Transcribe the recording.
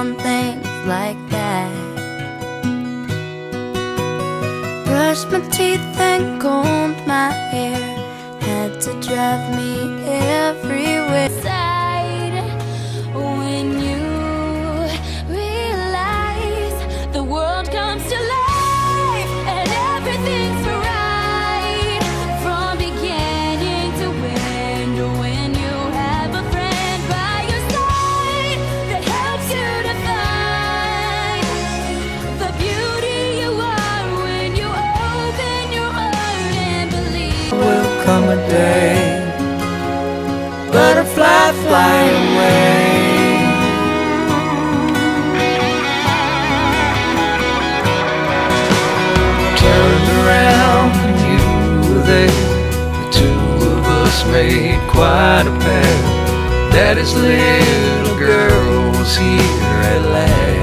on things like that. Brushed my teeth and combed come a day. Butterfly fly away. Turned around and you were there. The two of us made quite a pair. Daddy's little girl was here at last